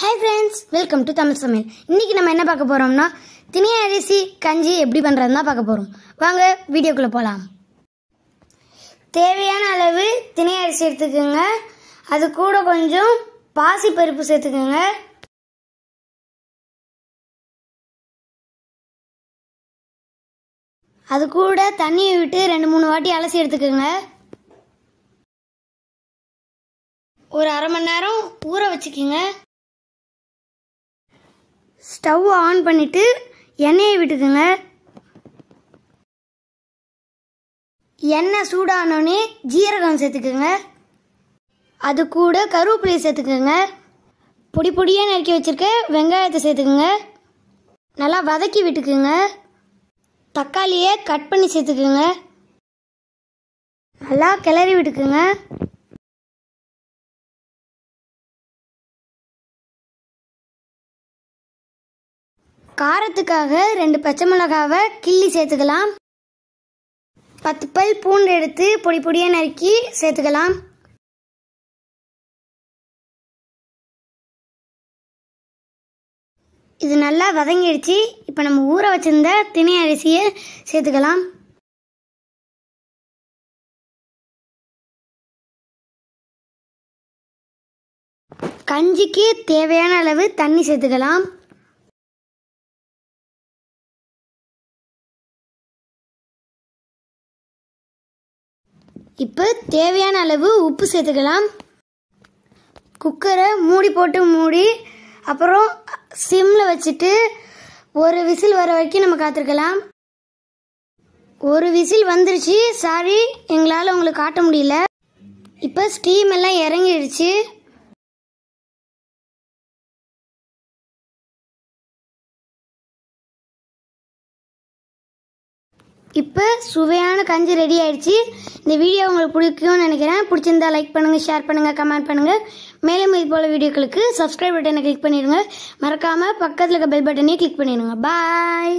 Hi friends welcome to Tamil சமையல் இன்றைக்கி நம்ம என்ன பார்க்க போகிறோம்னா திணை அரிசி கஞ்சி எப்படி பண்ணுறதுனா தான் பார்க்க போகிறோம் வாங்க வீடியோக்குள்ளே போகலாம் தேவையான அளவு திணை அரிசி எடுத்துக்கோங்க. அது கூட கொஞ்சம் பாசி பருப்பு சேர்த்துக்கோங்க. அது கூட தண்ணியை விட்டு ரெண்டு மூணு வாட்டி அலசி எடுத்துக்கோங்க. ஒரு அரை மணி நேரம் ஊற வச்சுக்கோங்க. ஸ்டவ் ஆன் பண்ணிவிட்டு எண்ணெயை விட்டுக்குங்க. எண்ணெய் சூடானோடனே ஜீரகம் சேர்த்துக்குங்க. அது கூட கருவேப்பிலையை சேர்த்துக்குங்க. பொடி பொடியாக நறுக்கி வச்சுருக்க வெங்காயத்தை சேர்த்துக்குங்க. நல்லா வதக்கி விட்டுக்குங்க. தக்காளியை கட் பண்ணி சேர்த்துக்குங்க. நல்லா கிளறி விட்டுக்குங்க. காரத்துக்காக ரெண்டு பச்சை மிளகாவை கிள்ளி சேர்த்துக்கலாம். பத்து பல் பூண்டு எடுத்து பொடி பொடியாக நறுக்கி சேர்த்துக்கலாம். இது நல்லா வதங்கிடுச்சு. இப்போ நம்ம ஊற வச்சிருந்த திணை அரிசியை சேர்த்துக்கலாம். கஞ்சிக்கு தேவையான அளவு தண்ணி சேர்த்துக்கலாம். இப்போ தேவையான அளவு உப்பு சேர்த்துக்கலாம். குக்கரை மூடி போட்டு மூடி அப்புறம் சிம்மில் வச்சுட்டு ஒரு விசில் வர வரைக்கும் நம்ம காத்திருக்கலாம். ஒரு விசில் வந்துருச்சு சாரி எங்களால் உங்களுக்கு காட்ட முடியல. இப்போ ஸ்டீம் எல்லாம் இறங்கிடுச்சு. இப்போ சுவையான கஞ்சி ரெடி ஆயிடுச்சு. இந்த வீடியோ உங்களுக்கு பிடிக்கும்னு நினைக்கிறேன். பிடிச்சிருந்தா லைக் பண்ணுங்கள் ஷேர் பண்ணுங்கள் கமெண்ட் பண்ணுங்கள் மேலும் இது போல் வீடியோக்களுக்கு சப்ஸ்கிரைப் பட்டனை கிளிக் பண்ணிடுங்க. மறக்காமல் பக்கத்தில் இருக்க பெல் பட்டனையும் கிளிக் பண்ணிடுங்க. பாய்